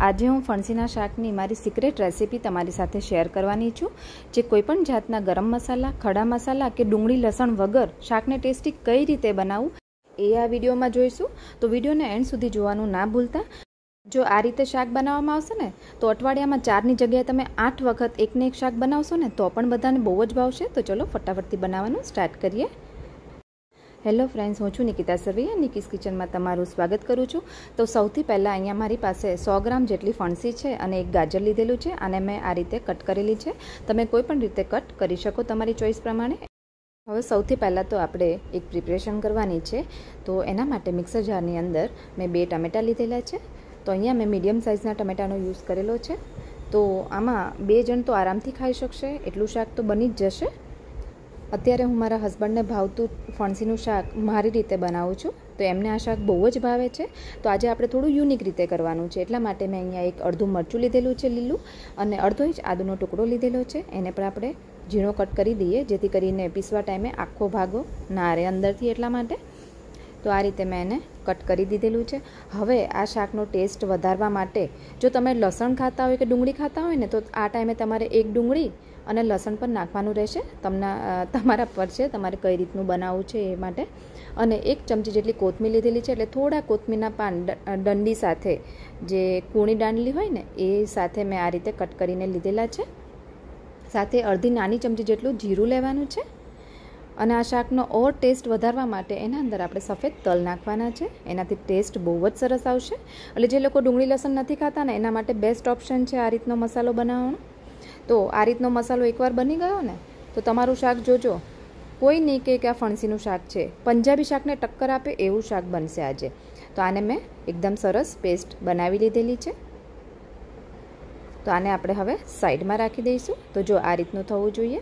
આજે હું ફણસીના શાકની મારી સિક્રેટ રેસીપી તમારી સાથે શેર કરવાની છું. જે કોઈપણ જાતના ગરમ મસાલા, ખડા મસાલા કે ડુંગળી લસણ વગર શાકને ટેસ્ટી કઈ રીતે બનાવવું, એ આ વિડીયોમાં જોઈશું. તો વિડીયોને એન્ડ સુધી જોવાનું ના ભૂલતા. જો આ રીતે શાક બનાવવામાં આવશે ને, તો અઠવાડિયામાં ચારની જગ્યાએ તમે આઠ વખત એકને એક શાક બનાવશો ને, તો પણ બધાને બહુ જ ભાવશે. તો ચલો ફટાફટથી બનાવવાનું સ્ટાર્ટ કરીએ. હેલો ફ્રેન્ડ્સ, હું છું નિકિતા સરવૈયા નિકીસ કિચનમાં તમારું સ્વાગત કરું છું. તો સૌથી પહેલાં અહીંયા મારી પાસે સો ગ્રામ જેટલી ફણસી છે અને એક ગાજર લીધેલું છે અને મેં આ રીતે કટ કરેલી છે. તમે કોઈ પણ રીતે કટ કરી શકો તમારી ચોઈસ પ્રમાણે. હવે સૌથી પહેલાં તો આપણે એક પ્રિપરેશન કરવાની છે. તો એના માટે મિક્સર જારની અંદર મેં બે ટમેટાં લીધેલા છે. તો અહીંયા મેં મીડિયમ સાઇઝના ટમેટાનો યુઝ કરેલો છે. તો આમાં બે જણ તો આરામથી ખાઈ શકશે, એટલું શાક તો બની જ જશે. અત્યારે હું મારા હસબન્ડને ભાવતું ફણસીનું શાક મારી રીતે બનાવું છું, તો એમને આ શાક બહુ જ ભાવે છે. તો આજે આપણે થોડું યુનિક રીતે કરવાનું છે. એટલા માટે મેં અહીંયા એક અડધું મરચું લીધેલું છે લીલું અને અડધો ઇંચ આદુનો ટુકડો લીધેલો છે. એને પણ આપણે ઝીણો કટ કરી દઈએ, જેથી કરીને પીસવા ટાઈમે આખો ભાગો ના રહે અંદરથી એટલા માટે. તો આ રીતે મેં એને કટ કરી દીધેલું છે. હવે આ શાકનો ટેસ્ટ વધારવા માટે જો તમે લસણ ખાતા હોય કે ડુંગળી ખાતા હોય ને, તો આ ટાઈમે તમારે એક ડુંગળી અને લસણ પણ નાખવાનું રહેશે. તમને તમારા પર છે, તમારે કઈ રીતનું બનાવવું છે એ માટે. અને એક ચમચી જેટલી કોથમીર લીધેલી છે, એટલે થોડા કોથમીરના પાન દંડી સાથે જે કૂણી દાંડલી હોય ને, એ સાથે મેં આ રીતે કટ કરીને લીધેલા છે. સાથે અડધી નાની ચમચી જેટલું જીરું લેવાનું છે. અને આ શાકનો ઓર ટેસ્ટ વધારવા માટે એના અંદર આપણે સફેદ તલ નાખવાના છે. એનાથી ટેસ્ટ બહુ જ સરસ આવશે. એટલે જે લોકો ડુંગળી લસણ નથી ખાતા ને, એના માટે બેસ્ટ ઓપ્શન છે આ રીતનો મસાલો બનાવવાનો. તો આ રીતનો મસાલો એકવાર બની ગયો ને, તો તમારું શાક જોજો. કોઈ નહીં કે આ ફણસીનું શાક છે. પંજાબી શાકને ટક્કર આપે એવું શાક બનશે આજે. તો આને મેં એકદમ સરસ પેસ્ટ બનાવી લીધેલી છે. તો આને આપણે હવે સાઈડમાં રાખી દઈશું. તો જો આ રીતનું થવું જોઈએ.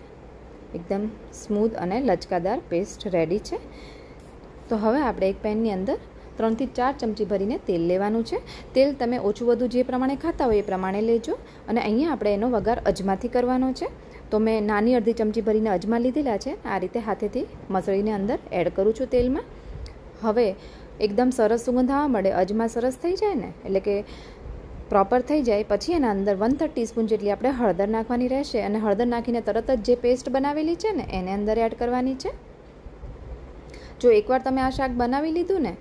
એકદમ સ્મૂથ અને લચકાદાર પેસ્ટ રેડી છે. તો હવે આપણે એક પેનની અંદર ત્રણથી ચાર ચમચી ભરીને તેલ લેવાનું છે. તેલ તમે ઓછું વધુ જે પ્રમાણે ખાતા હોય એ પ્રમાણે લેજો અને અહીંયા આપણે એનો વઘાર અજમાથી કરવાનો છે. તો મેં નાની અડધી ચમચી ભરીને અજમા લીધેલા છે. આ રીતે હાથેથી મસળીને અંદર એડ કરું છું તેલમાં. હવે એકદમ સરસ સુગંધ આવવા મળે અજમા સરસ થઈ જાય ને, એટલે કે પ્રોપર થઈ જાય, પછી એના અંદર વન થર્ડ ટીસ્પૂન જેટલી આપણે હળદર નાખવાની રહેશે અને હળદર નાખીને તરત જ જે પેસ્ટ બનાવેલી છે ને, એને અંદર એડ કરવાની છે. જો એકવાર તમે આ શાક બનાવી લીધું ને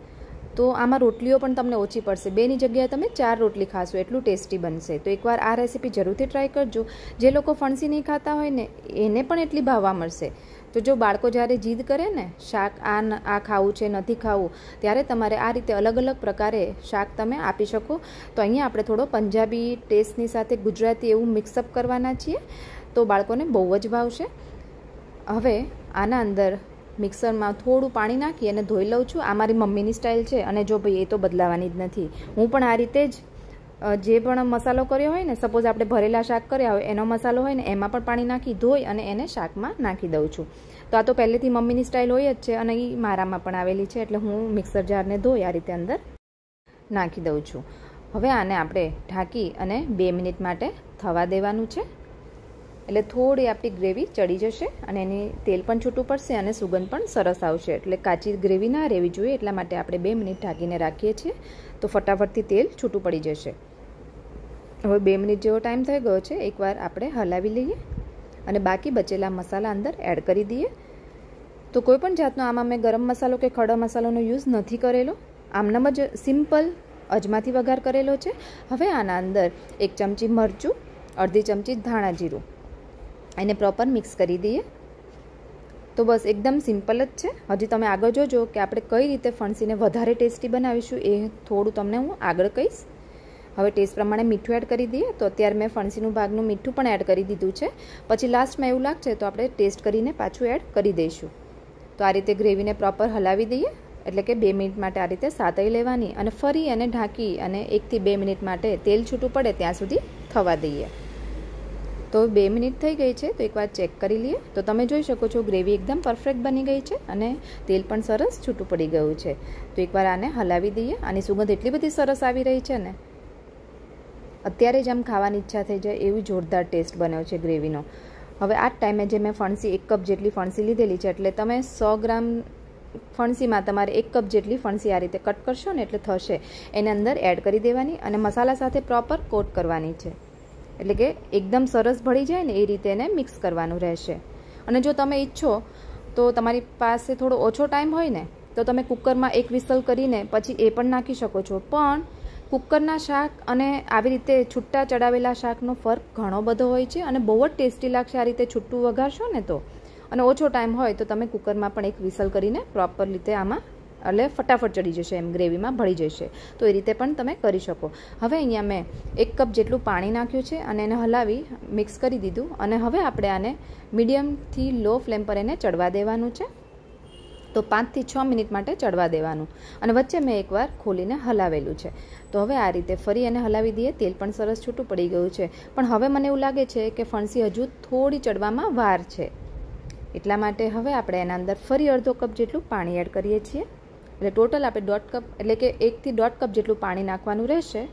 તો આમાં રોટલીઓ પણ તમને ઓછી પડશે. બેની જગ્યાએ તમે ચાર રોટલી ખાશો, એટલું ટેસ્ટી બનશે. તો એકવાર આ રેસીપી જરૂરથી ટ્રાય કરજો. જે લોકો ફણસી નહીં ખાતા હોય ને, એને પણ એટલી ભાવવા મળશે. તો જો બાળકો જ્યારે જીદ કરે ને, શાક આ આ ખાવું છે, નથી ખાવું, ત્યારે તમારે આ રીતે અલગ અલગ પ્રકારે શાક તમે આપી શકો. તો અહીંયા આપણે થોડો પંજાબી ટેસ્ટની સાથે ગુજરાતી એવું મિક્સઅપ કરવાના છીએ. તો બાળકોને બહુ જ ભાવશે. હવે આના અંદર મિક્સરમાં થોડું પાણી નાખી અને ધોઈ લઉં છું. આ મારી મમ્મીની સ્ટાઇલ છે અને જો ભાઈ એ તો બદલાવાની જ નથી. હું પણ આ રીતે જ જે પણ મસાલો કર્યો હોય ને સપોઝ આપણે ભરેલા શાક કર્યા હોય, એનો મસાલો હોય ને, એમાં પણ પાણી નાખી ધોઈ અને એને શાકમાં નાખી દઉં છું. તો આ તો પહેલેથી મમ્મીની સ્ટાઇલ હોય જ છે અને એ મારામાં પણ આવેલી છે, એટલે હું મિક્સર જારને ધોઈ આ રીતે અંદર નાખી દઉં છું. હવે આને આપણે ઢાંકી અને બે મિનિટ માટે થવા દેવાનું છે. એટલે થોડી આપણી ગ્રેવી ચડી જશે અને એની તેલ પણ છૂટું પડશે અને સુગંધ પણ સરસ આવશે. એટલે કાચી ગ્રેવી ના રહેવી જોઈએ, એટલા માટે આપણે બે મિનિટ ઢાંકીને રાખીએ છીએ, તો ફટાફટથી તેલ છૂટું પડી જશે. હવે બે મિનિટ જેવો ટાઈમ થઈ ગયો છે, એકવાર આપણે હલાવી લઈએ અને બાકી બચેલા મસાલા અંદર એડ કરી દઈએ. તો કોઈ પણ જાતનો આમાં મેં ગરમ મસાલો કે ખડો મસાલોનો યુઝ નથી કરેલો. આમનામ જ સિમ્પલ અજમાથી વઘાર કરેલો છે. હવે આના અંદર એક ચમચી મરચું, અડધી ચમચી ધાણા જીરું. એને પ્રોપર મિક્સ કરી દઈએ. તો બસ એકદમ સિમ્પલ જ છે. હજી તમે આગળ જોજો કે આપણે કઈ રીતે ફણસીને વધારે ટેસ્ટી બનાવીશું એ થોડું તમને હું આગળ કહીશ. હવે ટેસ્ટ પ્રમાણે મીઠું એડ કરી દઈએ. તો અત્યારે મેં ફણસીનું ભાગનું મીઠું પણ એડ કરી દીધું છે. પછી લાસ્ટમાં એવું લાગશે તો આપણે ટેસ્ટ કરીને પાછું એડ કરી દઈશું. તો આ રીતે ગ્રેવીને પ્રોપર હલાવી દઈએ. એટલે કે બે મિનિટ માટે આ રીતે સાતઈ લેવાની અને ફરી એને ઢાંકી અને એકથી બે મિનિટ માટે તેલ છૂટું પડે ત્યાં સુધી થવા દઈએ. તો બે મિનિટ થઈ ગઈ છે, તો એકવાર ચેક કરી લઈએ. તો તમે જોઈ શકો છો ગ્રેવી એકદમ પરફેક્ટ બની ગઈ છે અને તેલ પણ સરસ છૂટું પડી ગયું છે. તો એકવાર આને હલાવી દઈએ. આની સુગંધ એટલી બધી સરસ આવી રહી છે ને. અત્યારે જ આમ ખાવાની ઈચ્છા થઈ જાય એવી જોરદાર ટેસ્ટ બન્યો છે ગ્રેવીનો હવે આ જ ટાઈમે જે મેં ફણસી એક કપ જેટલી ફણસી લીધેલી છે, એટલે તમે સો ગ્રામ ફણસીમાં તમારે એક કપ જેટલી ફણસી આ રીતે કટ કરશો ને, એટલે થશે. એની અંદર એડ કરી દેવાની અને મસાલા સાથે પ્રોપર કોટ કરવાની છે. એટલે કે એકદમ સરસ ભળી જાય ને એ રીતે એને મિક્સ કરવાનું રહેશે. અને જો તમે ઈચ્છો તો તમારી પાસે થોડો ઓછો ટાઈમ હોય ને, તો તમે કુકરમાં એક વિસલ કરીને પછી એ પણ નાખી શકો છો. પણ કુકરના શાક અને આવી રીતે છૂટા ચડાવેલા શાકનો ફરક ઘણો બધો હોય છે અને બહુ જ ટેસ્ટી લાગશે આ રીતે છૂટું વઘારશો ને તો. અને ઓછો ટાઈમ હોય તો તમે કુકરમાં પણ એક વિસલ કરીને પ્રોપર રીતે આમાં એટલે ફટાફટ ચડી જશે, એમ ગ્રેવીમાં ભળી જશે. તો એ રીતે પણ તમે કરી શકો. હવે અહીંયા મેં એક કપ જેટલું પાણી નાખ્યું છે અને એને હલાવી મિક્સ કરી દીધું. અને હવે આપણે આને મીડિયમથી લો ફ્લેમ પર એને ચડવા દેવાનું છે. તો પાંચથી છ મિનિટ માટે ચડવા દેવાનું. અને વચ્ચે મેં એકવાર ખોલીને હલાવેલું છે. તો હવે આ રીતે ફરી એને હલાવી દઈએ. તેલ પણ સરસ છૂટું પડી ગયું છે. પણ હવે મને એવું લાગે છે કે ફણસી હજુ થોડી ચડવામાં વાર છે. એટલા માટે હવે આપણે એના અંદર ફરી અડધો કપ જેટલું પાણી એડ કરીએ છીએ. એટલે ટોટલ આપણે દોઢ કપ, એટલે કે એકથી દોઢ કપ જેટલું પાણી નાખવાનું રહેશે.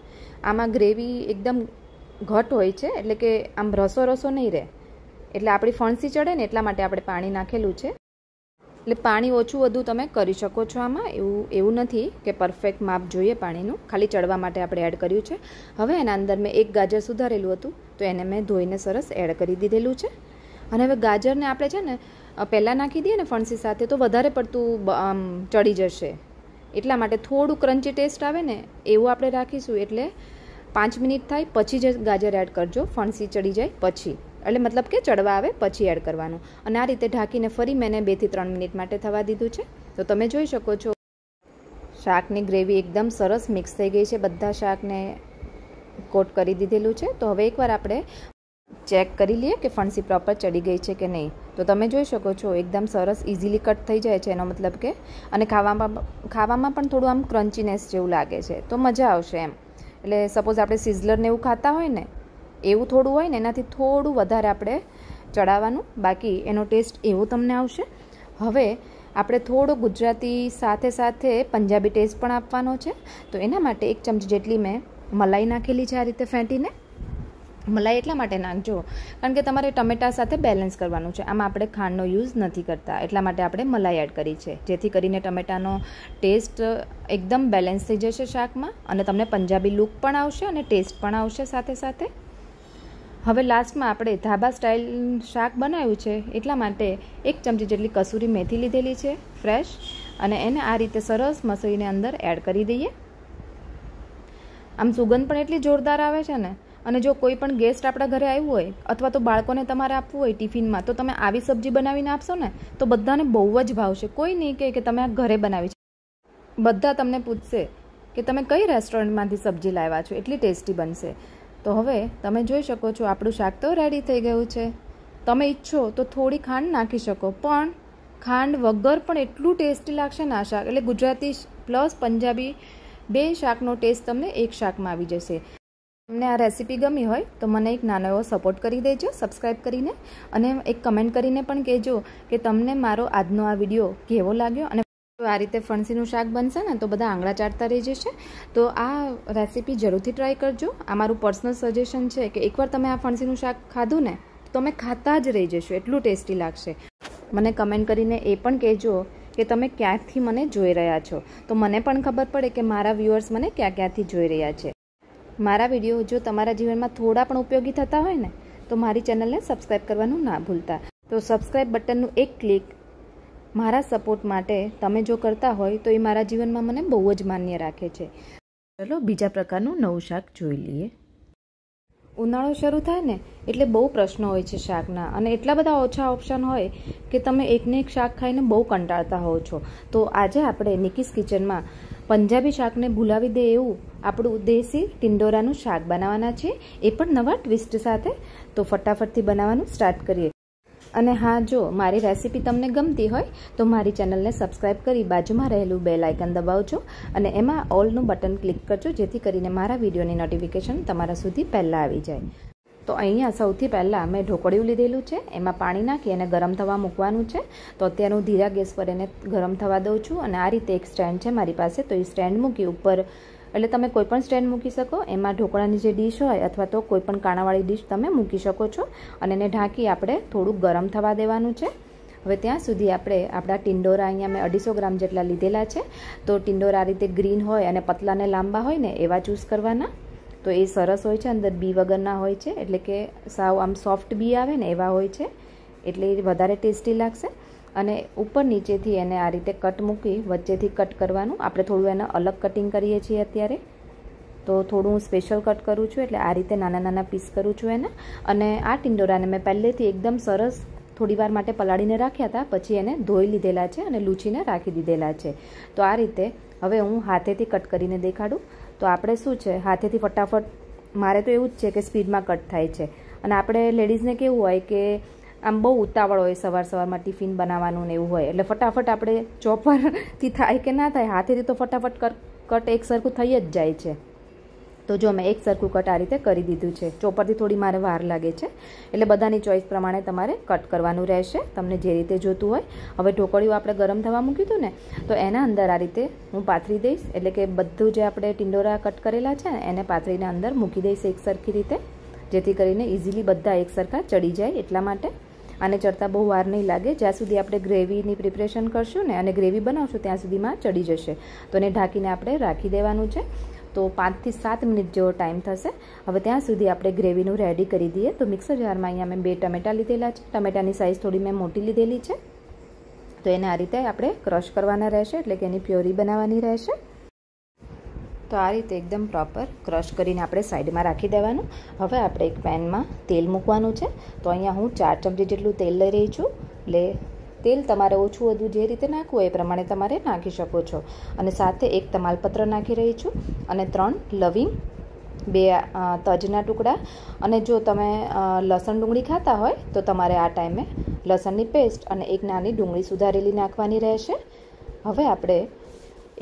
આમાં ગ્રેવી એકદમ ઘટ હોય છે, એટલે કે આમ રસો રસો નહીં રહે. એટલે આપણી ફણસી ચડે ને એટલા માટે આપણે પાણી નાખેલું છે. એટલે પાણી ઓછું વધુ તમે કરી શકો છો આમાં, એવું એવું નથી કે પરફેક્ટ માપ જોઈએ પાણીનું. ખાલી ચડવા માટે આપણે એડ કર્યું છે. હવે એના અંદર મેં એક ગાજર સુધારેલું હતું, તો એને મેં ધોઈને સરસ એડ કરી દીધેલું છે. અને હવે ગાજરને આપણે છે ને પહેલાં નાખી દઈએ ને ફણસી સાથે તો વધારે પડતું આમ ચડી જશે. એટલા માટે થોડું ક્રન્ચી ટેસ્ટ આવે ને એવું આપણે રાખીશું એટલે પાંચ મિનિટ થાય પછી જ ગાજર એડ કરજો, ફણસી ચડી જાય પછી. એટલે મતલબ કે ચડવા આવે પછી એડ કરવાનું. અને આ રીતે ઢાંકીને ફરી મેં બેથી ત્રણ મિનિટ માટે થવા દીધું છે. તો તમે જોઈ શકો છો. શાકની ગ્રેવી એકદમ સરસ મિક્સ થઈ ગઈ છે. બધા શાકને કોટ કરી દીધેલું છે. તો હવે એકવાર આપણે ચેક કરી લઈએ કે ફણસી પ્રોપર ચડી ગઈ છે કે નહીં. તો તમે જોઈ શકો છો, એકદમ સરસ ઇઝીલી કટ થઈ જાય છે એનો મતલબ કે. અને ખાવામાં ખાવામાં પણ થોડું આમ ક્રન્ચીનેસ જેવું લાગે છે, તો મજા આવશે એમ. એટલે સપોઝ આપણે સિઝલરને એવું ખાતા હોય ને, એવું થોડું હોય ને, એનાથી થોડું વધારે આપણે ચડાવવાનું, બાકી એનો ટેસ્ટ એવો તમને આવશે. હવે આપણે થોડો ગુજરાતી સાથે સાથે પંજાબી ટેસ્ટ પણ આપવાનો છે, તો એના માટે એક ચમચી જેટલી મેં મલાઈ નાખેલી છે આ રીતે ફેંટીને. મલાઈ એટલા માટે નાખજો, કારણ કે તમારે ટમેટા સાથે બેલેન્સ કરવાનું છે. આમાં આપણે ખાંડનો યુઝ નથી કરતા. એટલા માટે આપણે મલાઈ એડ કરી છે. જેથી કરીને ટમેટાનો ટેસ્ટ એકદમ બેલેન્સ થઈ જશે શાકમાં અને તમને પંજાબી લુક પણ આવશે અને ટેસ્ટ પણ આવશે સાથે સાથે. હવે લાસ્ટમાં આપણે ધાબા સ્ટાઇલ શાક બનાવ્યું છે. એટલા માટે એક ચમચી જેટલી કસૂરી મેથી લીધેલી છે ફ્રેશ અને એને આ રીતે સરસ મસળીને અંદર એડ કરી દઈએ. આમ સુગંધ પણ એટલી જોરદાર આવે છે ને અને જો કોઈ પણ ગેસ્ટ આપણા ઘરે આવ્યું હોય અથવા તો બાળકોને તમારે આપવું હોય ટિફિનમાં, તો તમે આવી સબ્જી બનાવીને આપશો ને, તો બધાને બહુ જ ભાવશે. કોઈ નહીં કે તમે આ ઘરે બનાવી છે. બધા તમને પૂછશે કે તમે કઈ રેસ્ટોરન્ટમાંથી સબ્જી લાવ્યા છો? એટલી ટેસ્ટી બનશે. તો હવે તમે જોઈ શકો છો આપણું શાક તો રેડી થઈ ગયું છે. તમે ઈચ્છો તો થોડી ખાંડ નાખી શકો, પણ ખાંડ વગર પણ એટલું ટેસ્ટી લાગશે ને આ શાક. એટલે ગુજરાતી પ્લસ પંજાબી બે શાકનો ટેસ્ટ તમને એક શાકમાં આવી જશે. તમને આ રેસીપી ગમી હોય તો મને એક નાનો એવો સપોર્ટ કરી દેજો સબસ્ક્રાઈબ કરીને અને એક કમેન્ટ કરીને પણ કહેજો કે તમને મારો આજનો આ વીડિયો કેવો લાગ્યો અને આ રીતે ફણસીનું શાક બનશે ને તો બધા આંગળા ચાટતા રહી જશે. તો આ રેસીપી જરૂરથી ટ્રાય કરજો. આ મારું પર્સનલ સજેશન છે કે એકવાર તમે આ ફણસીનું શાક ખાધું ને, તો તમે ખાતા જ રહી જશો. એટલું ટેસ્ટી લાગશે. મને કમેન્ટ કરીને એ પણ કહેજો કે તમે ક્યાંથી મને જોઈ રહ્યા છો. તો મને પણ ખબર પડે કે મારા વ્યૂઅર્સ મને ક્યાં ક્યાંથી જોઈ રહ્યા છે. મારા વીડિયો જો તમારા જીવનમાં થોડા પણ ઉપયોગી થતા હોય ને, તો મારી ચેનલને સબસ્ક્રાઈબ કરવાનું ના ભૂલતા. તો સબસ્ક્રાઈબ બટનનું એક ક્લિક મારા સપોર્ટ માટે તમે જો કરતા હોય, તો એ મારા જીવનમાં મને બહુ જ માન્ય રાખે છે. ચલો, બીજા પ્રકારનું નવું શાક જોઈ લઈએ. ઉનાળો શરૂ થાય ને, એટલે બહુ પ્રશ્નો હોય છે શાકના. અને એટલા બધા ઓછા ઓપ્શન હોય કે તમે એકને એક શાક ખાઈને બહુ કંટાળતા હોવ છો. તો આજે આપણે નિકીસ કિચનમાં પંજાબી શાકને ભૂલાવી દે એવું આપણું દેશી ટિંડોરાનું શાક બનાવવાના છે, એ પણ નવા ટ્વિસ્ટ સાથે. તો ફટાફટથી બનાવવાનું સ્ટાર્ટ કરીએ. અને હા, જો મારી રેસીપી તમને ગમતી હોય, તો મારી ચેનલને સબસ્ક્રાઈબ કરી બાજુમાં રહેલું બે લાઇકન દબાવજો અને એમાં ઓલનું બટન ક્લિક કરજો, જેથી કરીને મારા વિડીયોની નોટિફિકેશન તમારા સુધી પહેલાં આવી જાય. તો અહીંયા સૌથી પહેલાં મેં ઢોકળિયું લીધેલું છે, એમાં પાણી નાખી અને ગરમ થવા મૂકવાનું છે. તો અત્યારે હું ધીરા ગેસ પર એને ગરમ થવા દઉં છું અને આ રીતે એક સ્ટેન્ડ છે મારી પાસે. તો એ સ્ટેન્ડ મૂકી ઉપર, એટલે તમે કોઈ પણ સ્ટેન્ડ મૂકી શકો. એમાં ઢોકળાની જે ડીશ હોય અથવા તો કોઈ પણ કાણાવાળી ડીશ તમે મૂકી શકો છો. અને એને ઢાંકી આપણે થોડુંક ગરમ થવા દેવાનું છે. હવે ત્યાં સુધી આપણે આપણા ટિંડોરા અહીંયા મેં અઢીસો ગ્રામ જેટલા લીધેલા છે. તો ટિંડોરા આ રીતે ગ્રીન હોય અને પતલા ને લાંબા હોય ને એવા ચૂઝ કરવાના. તો એ સરસ હોય છે, અંદર બી વગરના હોય છે, એટલે કે સાવ આમ સોફ્ટ બી આવે ને એવા હોય છે, એટલે એ વધારે ટેસ્ટી લાગશે. અને ઉપર નીચેથી એને આ રીતે કટ મૂકી વચ્ચેથી કટ કરવાનું. આપણે થોડું એને અલગ કટિંગ કરીએ છીએ અત્યારે. તો થોડું હું સ્પેશિયલ કટ કરું છું, એટલે આ રીતે નાના નાના પીસ કરું છું એને. અને આ ટિંડોરાને મેં પહેલેથી એકદમ સરસ થોડી વાર માટે પલાળીને રાખ્યા હતા, પછી એને ધોઈ લીધેલા છે અને લૂછીને રાખી દીધેલા છે. તો આ રીતે હવે હું હાથેથી કટ કરીને દેખાડું. તો આપણે શું છે? હાથેથી ફટાફટ, મારે તો એવું જ છે કે સ્પીડમાં કટ થાય છે. અને આપણે લેડીઝને કેવું હોય કે આમ બહુ ઉતાવળ હોય સવાર સવારમાં ટિફિન બનાવવાનું ને એવું હોય. એટલે ફટાફટ આપણે ચોપરથી થાય કે ના થાય, હાથેથી તો ફટાફટ કટ એક સરખું થઈ જ જાય છે. તો જો મેં એક સરખું કટ આ રીતે કરી દીધું છે. ચોપરથી થોડી મારે વાર લાગે છે, એટલે બધાની ચોઈસ પ્રમાણે તમારે કટ કરવાનું રહેશે. તમને જે રીતે જોતું હોય. હવે ઢોકળીઓ આપણે ગરમ થવા મૂક્યું હતું ને, તો એના અંદર આ રીતે હું પાથરી દઈશ. એટલે કે બધું જે આપણે ટિંડોરા કટ કરેલા છે ને, એને પાથરીને અંદર મૂકી દઈશ એક સરખી રીતે. જેથી કરીને ઇઝીલી બધા એક સરખા ચડી જાય એટલા માટે. આને ચડતા બહુ વાર નહીં લાગે. જ્યાં સુધી આપણે ગ્રેવીની પ્રિપરેશન કરશું ને અને ગ્રેવી બનાવશું, ત્યાં સુધીમાં ચડી જશે. તો એને ઢાંકીને આપણે રાખી દેવાનું છે. તો પાંચથી સાત મિનિટ જેવો ટાઈમ થશે. હવે ત્યાં સુધી આપણે ગ્રેવીનું રેડી કરી દઈએ. તો મિક્સર જારમાં અહીંયા મેં બે ટમેટા લીધેલા છે. ટમેટાની સાઇઝ થોડી મેં મોટી લીધેલી છે. તો એને આ રીતે આપણે ક્રશ કરવાના રહેશે, એટલે કે એની પ્યોરી બનાવવાની રહેશે. તો આ રીતે એકદમ પ્રોપર ક્રશ કરીને આપણે સાઈડમાં રાખી દેવાનું. હવે આપણે એક પેનમાં તેલ મૂકવાનું છે. તો અહીંયા હું ચાર ચમચી જેટલું તેલ લઈ રહી છું. એટલે તેલ તમારે ઓછું વધુ જે રીતે નાખવું એ પ્રમાણે તમારે નાખી શકો છો. અને સાથે એક તમાલપત્ર નાખી રહી છું અને ત્રણ લવિંગ, બે તજના ટુકડા અને જો તમે લસણ ડુંગળી ખાતા હોય તો તમારે આ ટાઈમે લસણની પેસ્ટ અને એક નાની ડુંગળી સુધારેલી નાખવાની રહેશે. હવે આપણે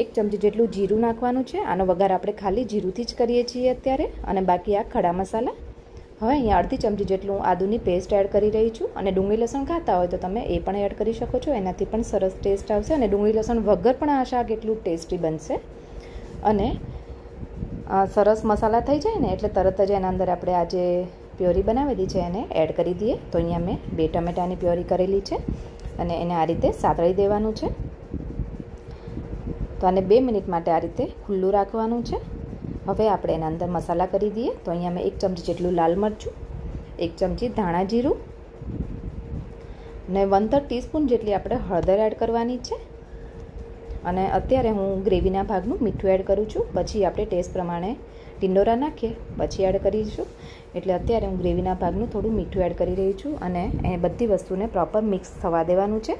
એક ચમચી જેટલું જીરું નાખવાનું છે. આનો વઘાર આપણે ખાલી જીરુંથી જ કરીએ છીએ અત્યારે અને બાકી આ ખડા મસાલા હવે અહીંયા અડધી ચમચી જેટલું આદુની પેસ્ટ એડ કરી રહી છું અને ડુંગળી લસણ ખાતા હોય તો તમે એ પણ એડ કરી શકો છો. એનાથી પણ સરસ ટેસ્ટ આવશે અને ડુંગળી લસણ વગર પણ આ શાક એટલું ટેસ્ટી બનશે. અને સરસ મસાલા થઈ જાય ને એટલે તરત જ એના અંદર આપણે આ જે પ્યોરી બનાવેલી છે એને એડ કરી દઈએ. તો અહીંયા મેં બે ટમેટાની પ્યોરી કરેલી છે અને એને આ રીતે સાતળી દેવાનું છે. તો આને બે મિનિટ માટે આ રીતે ખુલ્લું રાખવાનું છે. હવે આપણે એના અંદર મસાલા કરી દઈએ. તો અહીંયા મેં એક ચમચી જેટલું લાલ મરચું, એક ચમચી ધાણા જીરું ને વન થર્ડ ટીસ્પૂન જેટલી આપણે હળદર એડ કરવાની છે. અને અત્યારે હું ગ્રેવીના ભાગનું મીઠું એડ કરું છું. પછી આપણે ટેસ્ટ પ્રમાણે ટિંડોરા નાખીએ. પછી એડ કરીશું. એટલે અત્યારે હું ગ્રેવીના ભાગનું થોડું મીઠું એડ કરી રહી છું અને એ બધી વસ્તુને પ્રોપર મિક્સ થવા દેવાનું છે.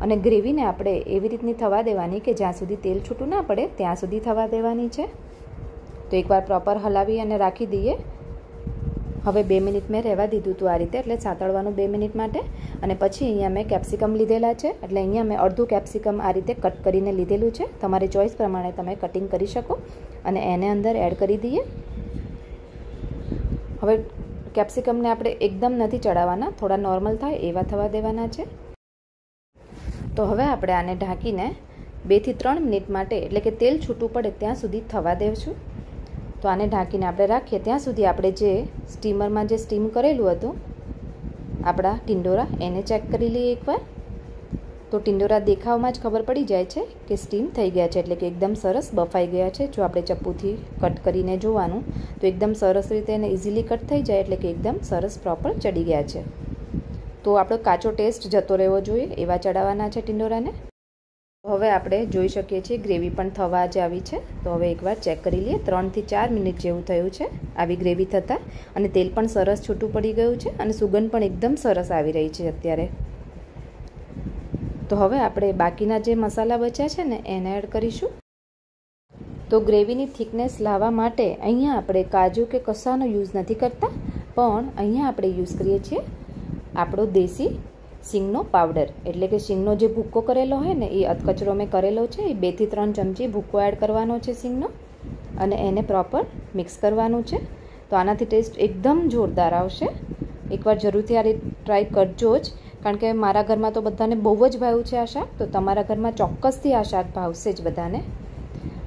અને ગ્રેવીને આપણે એવી રીતની થવા દેવાની કે જ્યાં સુધી તેલ છૂટું ના પડે, ત્યાં સુધી થવા દેવાની છે. તો એકવાર પ્રોપર હલાવી અને રાખી દઈએ. હવે બે મિનિટ મેં રહેવા દીધું હતું આ રીતે, એટલે સાતળવાનું બે મિનિટ માટે. અને પછી અહીંયા મેં કેપ્સિકમ લીધેલા છે, એટલે અહીંયા મેં અડધું કેપ્સિકમ આ રીતે કટ કરીને લીધેલું છે. તમારી ચોઈસ પ્રમાણે તમે કટિંગ કરી શકો અને એને અંદર એડ કરી દઈએ. હવે કેપ્સિકમને આપણે એકદમ નથી ચડાવવાના, થોડા નોર્મલ થાય એવા થવા દેવાના છે. તો હવે આપણે આને ઢાંકીને બેથી ત્રણ મિનિટ માટે, એટલે કે તેલ છૂટું પડે ત્યાં સુધી થવા દેશું તો આને ઢાંકીને આપણે રાખીએ. ત્યાં સુધી આપણે જે સ્ટીમરમાં જે સ્ટીમ કરેલું હતું, આપણા ટિંડોરા, એને ચેક કરી લઈએ એકવાર. તો ટિંડોરા દેખાવમાં જ ખબર પડી જાય છે કે સ્ટીમ થઈ ગયા છે, એટલે કે એકદમ સરસ બફાઈ ગયા છે. જો આપણે ચપ્પુથી કટ કરીને જોવાનું, તો એકદમ સરસ રીતે એને ઇઝીલી કટ થઈ જાય, એટલે કે એકદમ સરસ પ્રોપર ચડી ગયા છે. તો આપણો કાચો ટેસ્ટ જતો રહેવો જોઈએ એવા ચડાવવાના છે ટિંડોરાને. હવે આપણે જોઈ શકીએ છીએ ગ્રેવી પણ થવા જ આવી છે. તો હવે એકવાર ચેક કરી લઈએ. ત્રણથી ચાર મિનિટ જેવું થયું છે આવી ગ્રેવી થતાં. અને તેલ પણ સરસ છૂટું પડી ગયું છે અને સુગંધ પણ એકદમ સરસ આવી રહી છે અત્યારે. તો હવે આપણે બાકીના જે મસાલા બચ્યા છે ને એને એડ કરીશું. તો ગ્રેવીની થિકનેસ લાવવા માટે અહીંયા આપણે કાજુ કે કસાનો યુઝ નથી કરતા, પણ અહીંયા આપણે યુઝ કરીએ છીએ આપણો દેશી સિંગનો પાવડર એટલે કે સિંગનો જે ભૂક્કો કરેલો હોય ને, એ અધકચરો મેં કરેલો છે. એ બેથી ત્રણ ચમચી ભૂક્કો એડ કરવાનો છે સિંગનો અને એને પ્રોપર મિક્સ કરવાનું છે. તો આનાથી ટેસ્ટ એકદમ જોરદાર આવશે. એકવાર જરૂરથી આ ટ્રાય કરજો જ. કારણ કે મારા ઘરમાં તો બધાને બહુ જ ભાવ્યું છે આ શાક. તો તમારા ઘરમાં ચોક્કસથી આ શાક ભાવશે જ બધાને.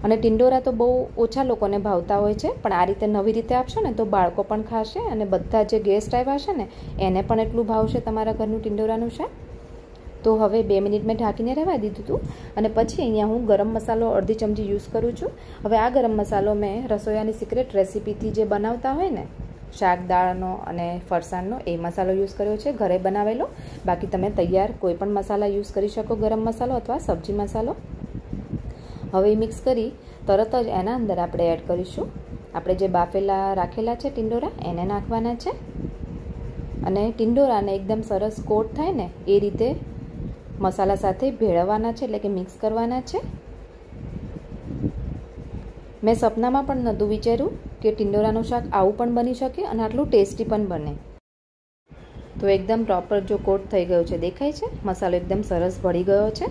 અને ટિંડોરા તો બહુ ઓછા લોકોને ભાવતા હોય છે, પણ આ રીતે નવી રીતે આપશો ને તો બાળકો પણ ખાશે અને બધા જે ગેસ્ટ આવ્યા છે ને, એને પણ એટલું ભાવશે તમારા ઘરનું ટિંડોરાનું શાક? તો હવે બે મિનિટ મેં ઢાંકીને રહેવા દીધું હતું અને પછી અહીંયા હું ગરમ મસાલો અડધી ચમચી યુઝ કરું છું. હવે આ ગરમ મસાલો મેં રસોયાની સિક્રેટ રેસીપીથી જે બનાવતા હોય ને, શાક દાળનો અને ફરસાણનો, એ મસાલો યુઝ કર્યો છે, ઘરે બનાવેલો. બાકી તમે તૈયાર કોઈ પણ મસાલા યુઝ કરી શકો, ગરમ મસાલો અથવા સબ્જી મસાલો. હવે મિક્સ કરી તરત જ એના અંદર આપણે એડ કરીશું. આપણે જે બાફેલા રાખેલા છે ટિંડોરા, એને નાખવાના છે. અને ટિંડોરાને એકદમ સરસ કોટ થાય ને, એ રીતે મસાલા સાથે ભેળવવાના છે એટલે કે મિક્સ કરવાના છે. મેં સપનામાં પણ નહોતું વિચાર્યું કે ટિંડોરાનું શાક આવું પણ બની શકે અને આટલું ટેસ્ટી પણ બને. તો એકદમ પ્રોપર જો કોટ થઈ ગયો છે, દેખાય છે? મસાલો એકદમ સરસ ભળી ગયો છે.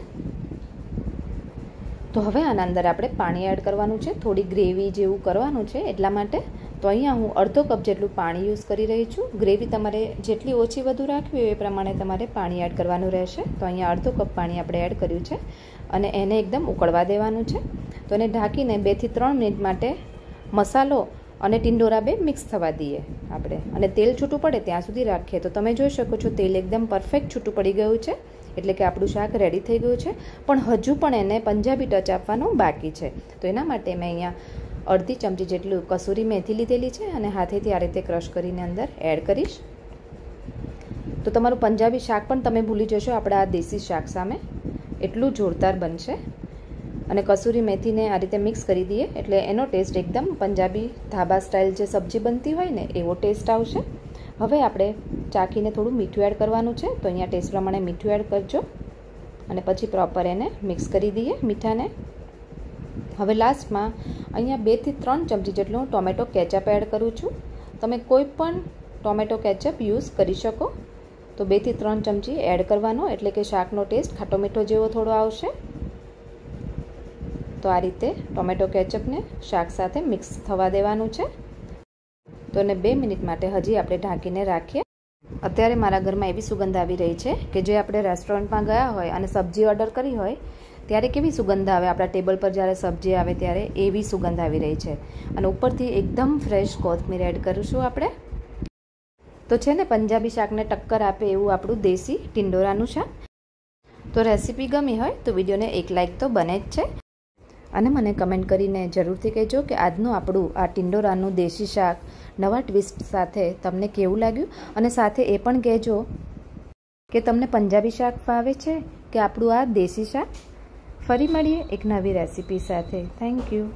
તો હવે આના અંદર આપણે પાણી એડ કરવાનું છે. થોડી ગ્રેવી જેવું કરવાનું છે. એટલા માટે તો અહીંયા હું અડધો કપ જેટલું પાણી યુઝ કરી રહી છું. ગ્રેવી તમારે જેટલી ઓછી વધુ રાખવી હોય એ પ્રમાણે તમારે પાણી એડ કરવાનું રહેશે. તો અહીંયા અડધો કપ પાણી આપણે એડ કર્યું છે અને એને એકદમ ઉકળવા દેવાનું છે. તો એને ઢાંકીને બેથી ત્રણ મિનિટ માટે મસાલો અને ટિંડોરા બે મિક્સ થવા દઈએ આપણે. અને તેલ છૂટું પડે ત્યાં સુધી રાખીએ. તો તમે જોઈ શકો છો તેલ એકદમ પરફેક્ટ છૂટું પડી ગયું છે. એટલે કે આપણું શાક રેડી થઈ ગયું છે. પણ હજુ પણ એને પંજાબી ટચ આપવાનું બાકી છે. તો એના માટે મેં અહીંયા અડધી ચમચી જેટલું કસૂરી મેથી લીધેલી છે અને હાથેથી આ રીતે ક્રશ કરીને અંદર એડ કરીશ. તો તમારું પંજાબી શાક પણ તમે ભૂલી જશો, આપણા આ દેશી શાક સામે એટલું જોરદાર બનશે. અને કસૂરી મેથીને આ રીતે મિક્સ કરી દઈએ એટલે એનો ટેસ્ટ એકદમ પંજાબી ધાબા સ્ટાઇલ જે સબ્જી બનતી હોય ને, એવો ટેસ્ટ આવશે. હવે આપણે ચાખીને થોડું મીઠું એડ કરવાનું છે. તો અહીંયા ટેસ્ટ પ્રમાણે મીઠું એડ કરજો. અને પછી પ્રોપર એને મિક્સ કરી દઈએ મીઠાને. હવે લાસ્ટમાં અહીંયા બેથી ત્રણ ચમચી જેટલું ટોમેટો કેચઅપ એડ કરું છું. તમે કોઈ પણ ટોમેટો કેચઅપ યુઝ કરી શકો. તો બેથી ત્રણ ચમચી એડ કરવાનો, એટલે કે શાકનો ટેસ્ટ ખાટો મીઠો જેવો થોડો આવશે. તો આ રીતે ટોમેટો કેચઅપને શાક સાથે મિક્સ થવા દેવાનું છે. તો એને બે મિનિટ માટે હજી આપણે ઢાંકીને રાખીએ. અત્યારે મારા ઘરમાં એવી સુગંધ આવી રહી છે કે જે આપણે રેસ્ટોરન્ટમાં ગયા હોય અને સબ્જી ઓર્ડર કરી હોય, ત્યારે કેવી સુગંધ આવે? આપણા ટેબલ પર જ્યારે સબ્જી આવે ત્યારે એવી સુગંધ આવી રહી છે. અને ઉપરથી એકદમ ફ્રેશ કોથમીર એડ કરીશું આપણે. તો છે ને, પંજાબી શાકને ટક્કર આપે એવું આપણું દેશી ટિંડોરાનું શાક. તો રેસીપી ગમી હોય તો વિડીયોને એક લાઇક તો બને જ છે. અને મને કમેન્ટ કરીને જરૂરથી કહેજો કે આજનું આપણું આ ટિંડોરાનું દેશી શાક નવા ટ્વિસ્ટ સાથે તમને કેવું લાગ્યું? અને સાથે એ પણ કહેજો કે તમને પંજાબી શાક ફાવે છે કે આપણું આ દેશી શાક? ફરી મળીએ એક નવી રેસીપી સાથે. Thank you